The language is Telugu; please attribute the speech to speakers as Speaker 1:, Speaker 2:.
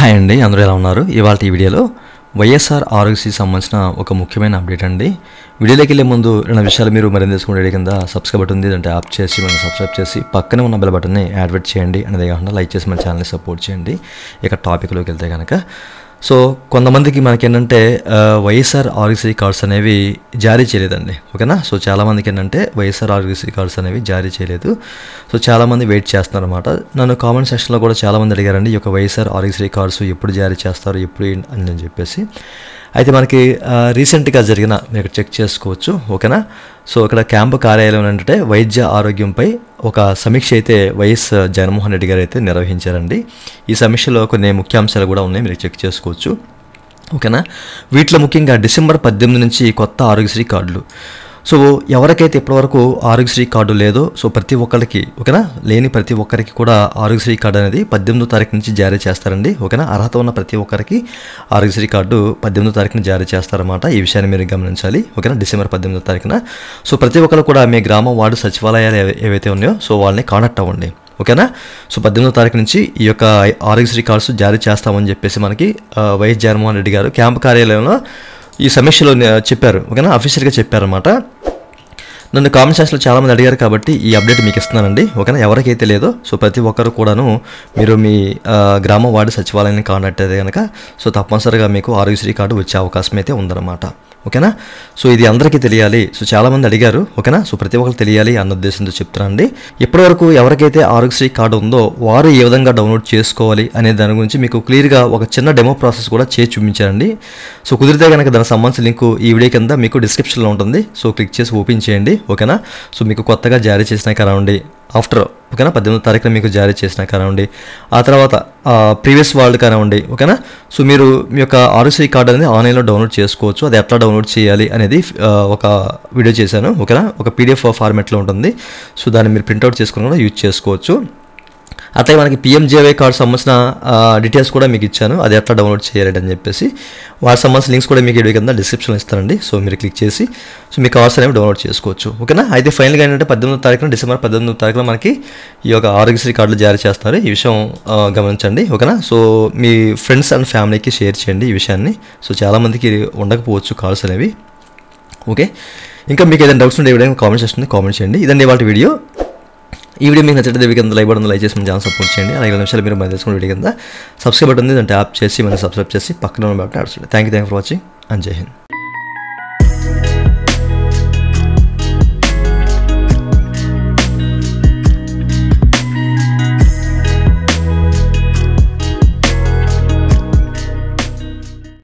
Speaker 1: హాయ్ అండి అందరూ ఎలా ఉన్నారు? ఇవాళ ఈ వీడియోలో వైఎస్ఆర్ ఆరోగ్యశ్రీ సంబంధించిన ఒక ముఖ్యమైన అప్డేట్ అండి. వీడియోలోకి వెళ్ళే ముందు రెండు విషయాలు మీరు మరింత తెలుసుకుంటే కింద సబ్స్క్రైబ్ బటన్ ఉంది అంటే యాప్ చేసి మనం సబ్స్క్రైబ్ చేసి పక్కనే ఉన్న బెల్ బటన్ని యాడ్వర్ట్ చేయండి. అనేది కాకుండా లైక్ చేసి మన ఛానల్ని సపోర్ట్ చేయండి. ఇక టాపిక్లోకి వెళ్తే కనుక సో కొంతమందికి మనకి ఏంటంటే వైఎస్ఆర్ ఆరోగ్యశ్రీ కార్డ్స్ అనేవి జారీ చేయలేదండి. ఓకేనా? సో చాలామందికి ఏంటంటే వైఎస్ఆర్ ఆరోగ్యశ్రీ కార్డ్స్ అనేవి జారీ చేయలేదు. సో చాలామంది వెయిట్ చేస్తున్నారు అనమాట నన్ను కామెంట్ సెక్షన్లో కూడా చాలామంది అడిగారండి ఈ యొక్క వైఎస్ఆర్ ఆరోగ్యశ్రీ కార్డ్స్ ఎప్పుడు జారీ చేస్తారు ఎప్పుడు అని చెప్పేసి. అయితే మనకి రీసెంట్గా జరిగిన మీరు చెక్ చేసుకోవచ్చు ఓకేనా? సో ఇక్కడ క్యాంపు కార్యాలయం ఏంటంటే వైద్య ఆరోగ్యంపై ఒక సమీక్ష అయితే వైఎస్ జగన్మోహన్ రెడ్డి గారు అయితే నిర్వహించారండి. ఈ సమీక్షలో కొన్ని ముఖ్యాంశాలు కూడా ఉన్నాయి మీరు చెక్ చేసుకోవచ్చు ఓకేనా? వీటిలో ముఖ్యంగా డిసెంబర్ పద్దెనిమిది నుంచి కొత్త ఆరోగ్యశ్రీ కార్డులు. సో ఎవరికైతే ఇప్పటివరకు ఆరోగ్యశ్రీ కార్డు లేదో సో ప్రతి ఒక్కరికి ఓకేనా? లేని ప్రతి ఒక్కరికి కూడా ఆరోగ్యశ్రీ కార్డు అనేది పద్దెనిమిదో తారీఖు నుంచి జారీ చేస్తారండి ఓకేనా? అర్హత ఉన్న ప్రతి ఒక్కరికి ఆరోగ్యశ్రీ కార్డు పద్దెనిమిదో తారీఖున జారీ చేస్తారన్నమాట. ఈ విషయాన్ని మీరు గమనించాలి ఓకేనా? డిసెంబర్ పద్దెనిమిదో తారీఖున. సో ప్రతి ఒక్కరు కూడా మీ గ్రామం వార్డు సచివాలయాలు ఏవైతే ఉన్నాయో సో వాళ్ళని కాంటాక్ట్ అవ్వండి ఓకేనా? సో పద్దెనిమిదో తారీఖు నుంచి ఈ యొక్క ఆరోగ్యశ్రీ కార్డ్స్ జారీ చేస్తామని చెప్పేసి మనకి వైఎస్ జగన్మోహన్ రెడ్డి గారు క్యాంపు కార్యాలయంలో ఈ సమీక్షలో చెప్పారు. ఓకేనా? అఫీషియల్గా చెప్పారనమాట నన్ను కామెంట్ సెక్షన్లో చాలామంది అడిగారు కాబట్టి ఈ అప్డేట్ మీకు ఇస్తున్నానండి. ఓకేనా? ఎవరికైతే లేదో సో ప్రతి ఒక్కరు కూడాను మీరు మీ గ్రామ వార్డు సచివాలయాన్ని కాంటాక్ట్ అయితే కనుక సో తప్పనిసరిగా మీకు ఆరోగ్యశ్రీ కార్డు వచ్చే అవకాశం అయితే ఉందన్నమాట. ఓకేనా? సో ఇది అందరికీ తెలియాలి. సో చాలామంది అడిగారు ఓకేనా? సో ప్రతి ఒక్కరు తెలియాలి అన్న ఉద్దేశంతో చెప్తానండి ఇప్పటివరకు ఎవరికైతే ఆరోగ్యశ్రీ కార్డు ఉందో వారు ఏ విధంగా డౌన్లోడ్ చేసుకోవాలి అనే దాని గురించి మీకు క్లియర్గా ఒక చిన్న డెమో ప్రాసెస్ కూడా చేసి చూపించారండి. సో కుదిరితే కనుక దానికి సంబంధించిన లింక్ ఈ వీడియో కింద మీకు డిస్క్రిప్షన్లో ఉంటుంది. సో క్లిక్ చేసి ఓపెన్ చేయండి ఓకేనా? సో మీకు కొత్తగా జారీ చేసిన కానివ్వండి ఆఫ్టర్ ఓకేనా? పద్దెనిమిది తారీఖున మీకు జారీ చేసిన కానివ్వండి ఆ తర్వాత ప్రీవియస్ వరల్డ్ కానివ్వండి ఓకేనా? సో మీరు మీ యొక్క ఆర్ఎస్ఐ కార్డు అనేది ఆన్లైన్లో డౌన్లోడ్ చేసుకోవచ్చు అది ఎట్లా డౌన్లోడ్ చేయాలి అనేది ఒక వీడియో చేశాను ఓకేనా? ఒక పీడిఎఫ్ ఫార్మాట్లో ఉంటుంది. సో దాన్ని మీరు ప్రింట్అవుట్ చేసుకుని కూడా యూజ్ చేసుకోవచ్చు. అట్లాగే మనకి పిఎంజేవై కార్డ్ సంబంధించిన డీటెయిల్స్ కూడా మీకు ఇచ్చాను. అది ఎట్లా డౌన్లోడ్ చేయాలి అని చెప్పేసి. వాటి సంబంధించిన లింక్స్ కూడా మీకు ఇవి కింద డిస్క్రిప్షన్లో ఇస్తానండి. సో మీరు క్లిక్ చేసి సో మీకు కావాల్సిన అనేవి డౌన్లోడ్ చేసుకోవచ్చు. ఓకేనా? అయితే ఫైనల్గా ఏంటంటే పద్దెనిమిదో తారీఖున డిసెంబర్ పద్దెనిమిదో తారీఖున మనకి ఈ యొక్క ఆరోగ్యశ్రీ కార్డులు జారీ చేస్తున్నారు. ఈ విషయం గమనించండి. ఓకేనా? సో మీ ఫ్రెండ్స్ అండ్ ఫ్యామిలీకి షేర్ చేయండి ఈ విషయాన్ని. సో చాలామందికి ఉండకపోవచ్చు కార్డ్స్ అనేవి. ఓకే? ఇంకా మీకు ఏదైనా డౌట్స్ ఉంటే విధంగా కామెంట్ చేస్తుంది కామెంట్ చేయండి. ఇదండి వాళ్ళ వీడియో ఈ వీడియో మీకు నచ్చితే వీడియో కింద లైక్ బటన్ లైక్ చేసి మన ఛానల్ సపోర్ట్ చేయండి. అలాగే నిమిషాలు మీరు మనం తెలుసుకున్న వీడియో కింద సబ్స్క్రైబ్ బటన్ ఉంది. దాన్ని ట్యాప్ చేసి మనం సబ్స్క్రైబ్ చేసి పక్కన బట్టి ఆడుతుంది thank you thank for watching and Jai Hind